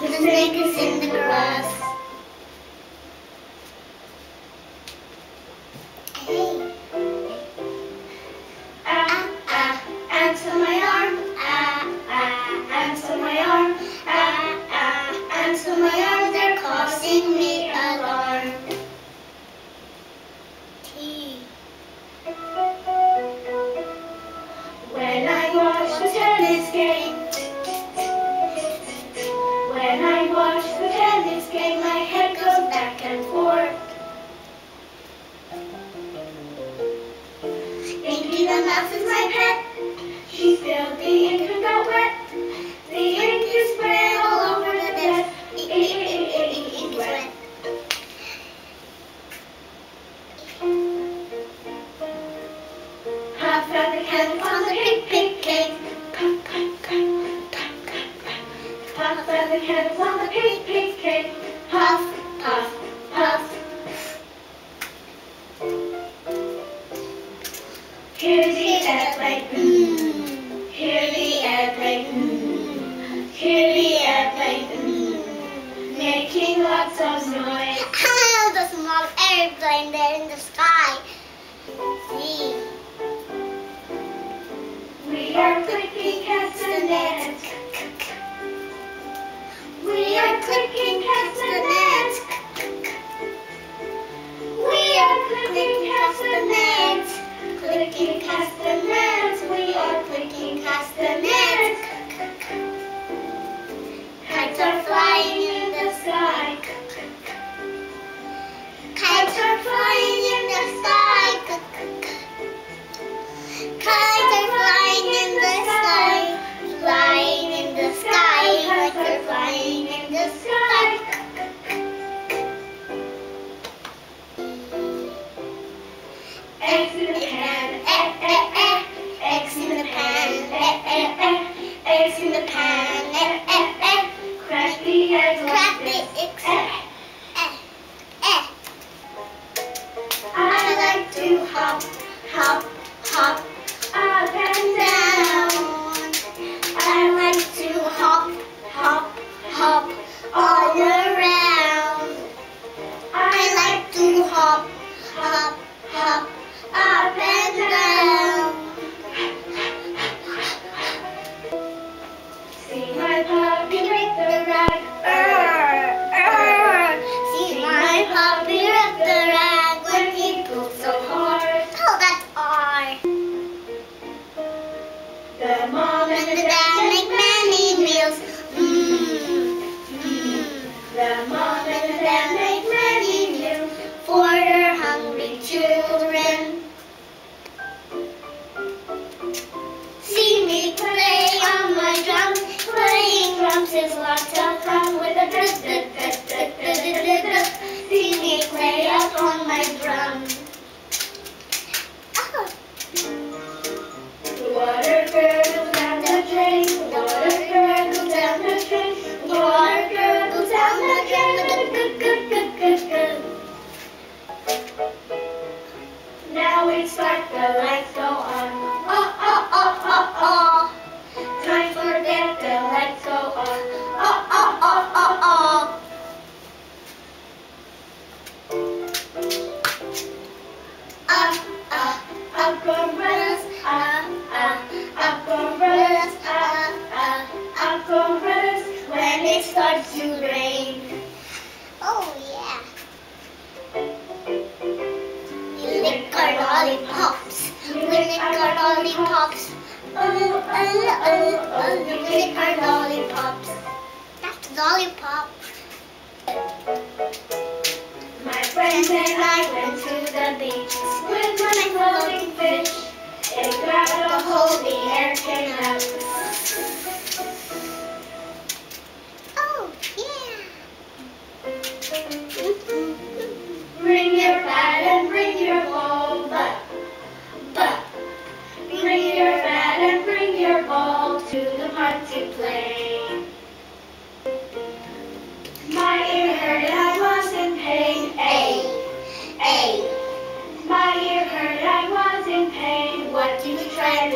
The snake is in the grass. Hey. Uh, uh, uh, ah, ah, ants on my arm. Ah, ah, ants on my arm. Ah, ah, ants on my arm. They're causing me alarm. We are clicking cats the net. We are clicking cats the net. Clicking. We are clicking. eggs in the pan, eh, eh, eh, eggs in the pan, eh, eh, eh, eggs in the pan. Thank you. i'm up, umbrellas, when it starts to rain. Oh, yeah. We lick our lollipops, we lick our lollipops. Oh, oh, oh, we lick our lollipops. That's lollipop. My friends and I went to the beach, swim like floating fish. They grab a hold the air came out.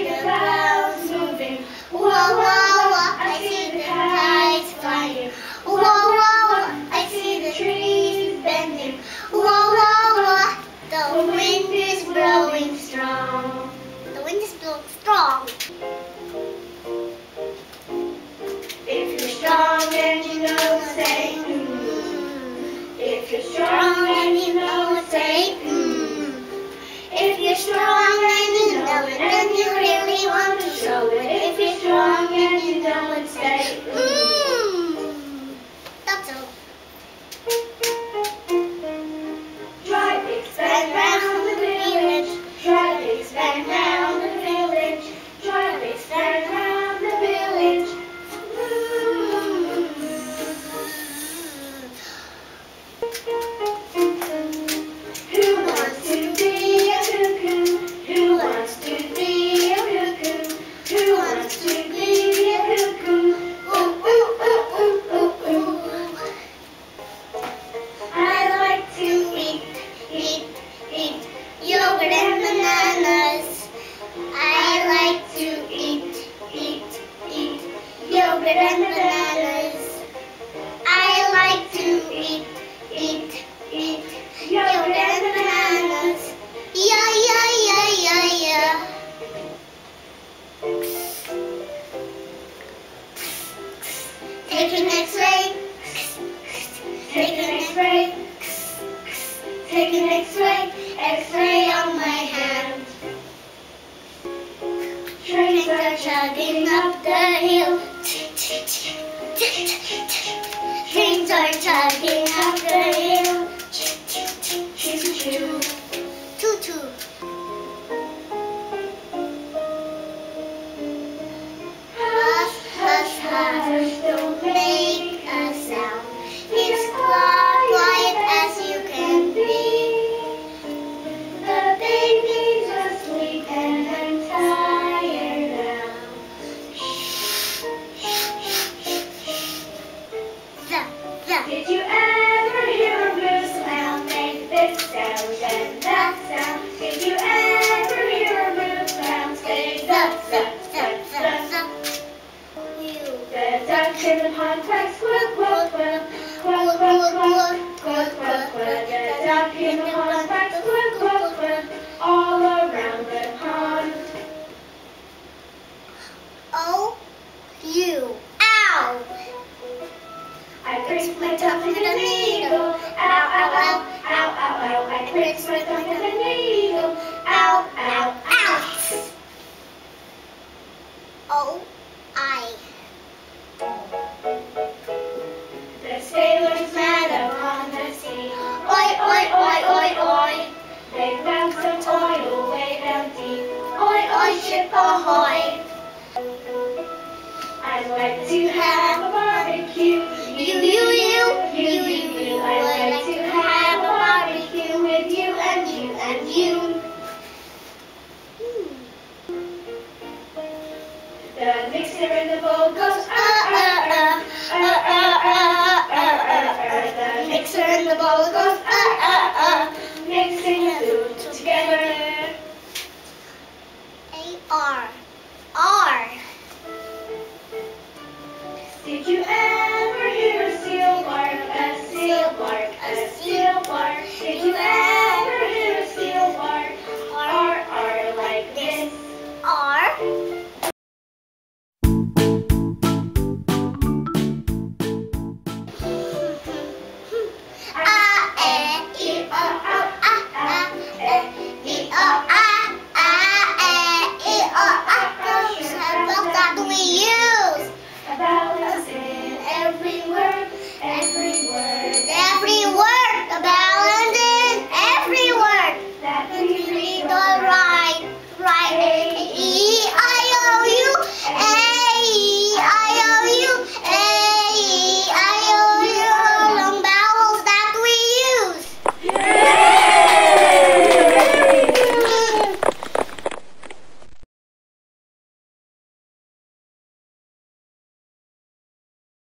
see the clouds moving. I see the flying. I see the trees bending. The wind is blowing strong. The wind is blowing strong. If you're strong and you know, say mm. If you're strong and you know, say mm. If you're strong. came up the hill. Things are tugging. ship ahoy. I'd like to have